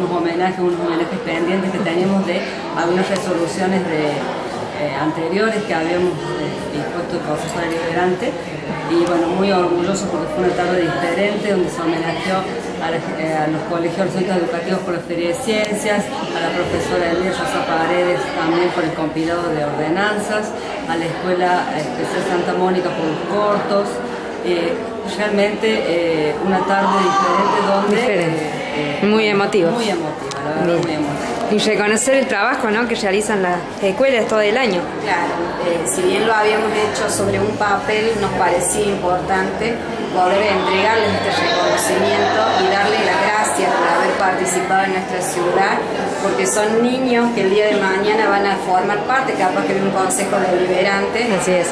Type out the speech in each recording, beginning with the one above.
unos homenajes, unos homenajes pendientes que teníamos de algunas resoluciones de, eh, anteriores que habíamos eh, dispuesto el Consejo Deliberante y bueno, muy orgulloso porque fue una tarde diferente donde se homenajeó eh, a, los colegios, los centros educativos por la Feria de Ciencias, a la profesora Elena Rosa Paredes también por el compilado de ordenanzas, a la Escuela Especial Santa Mónica por los cortos. Eh, realmente eh, una tarde diferente donde... Muy emotiva. Muy emotiva, la verdad, muy emotiva. Y reconocer el trabajo ¿no? que realizan las escuelas todo el año. Claro, si bien lo habíamos hecho sobre un papel, nos parecía importante poder entregarles este reconocimiento y darle las gracias por haber participado en nuestra ciudad, porque son niños que el día de mañana van a formar parte, capaz que de un consejo deliberante,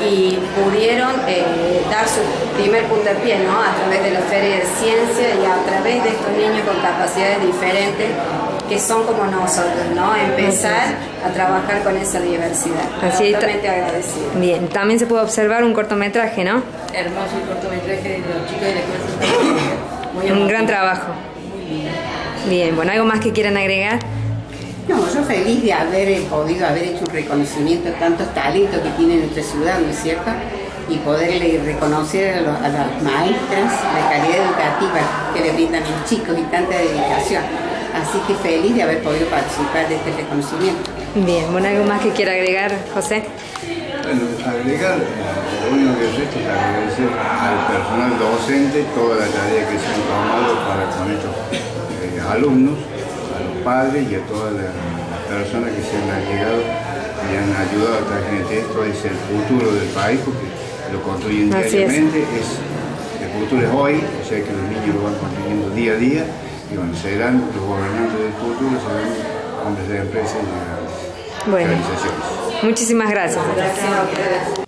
y pudieron eh, dar su primer puntapié ¿no? a través de la Feria de Ciencia y a través de estos niños con capacidades diferentes que son como nosotros, ¿no? Empezar a trabajar con esa diversidad. Así Totalmente agradecido. Bien, también se puede observar un cortometraje, ¿no? Hermoso cortometraje de los chicos de la escuela. Un gran trabajo. Bien, bueno, ¿algo más que quieran agregar? No, yo feliz de haber podido haber hecho un reconocimiento de tantos talentos que tiene nuestra ciudad, ¿no es cierto? Y poderle reconocer a, a las maestras la calidad educativa que le brindan a los chicos y tanta dedicación. Así que feliz de haber podido participar de este reconocimiento. Bien, bueno, ¿algo más que quiera agregar, José? Bueno, agregar, lo único que resta es agradecer al personal docente toda la tarea que se han tomado para con estos eh, alumnos, los padres y a todas las personas que se han llegado y han ayudado a esta gente. Esto es el futuro del país porque lo construyen diariamente, es. el futuro es hoy, o sea que los niños lo van construyendo día a día y bueno, serán los gobernantes del futuro, serán hombres de empresas y bueno, Muchísimas gracias. gracias